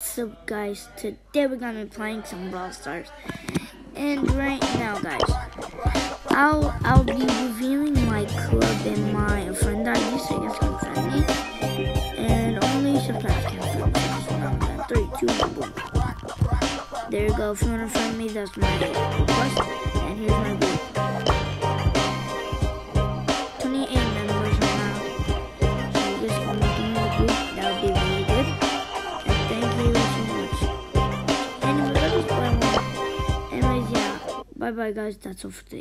So guys, today we're gonna be playing some Brawl Stars. And right now guys, I'll I'll be revealing my club and my friend ID so you guys can friend me. And only subscribe can friend me. So now three, two, one, boom. There you go. If you wanna friend me, that's my request. Bye bye, guys. That's all for today.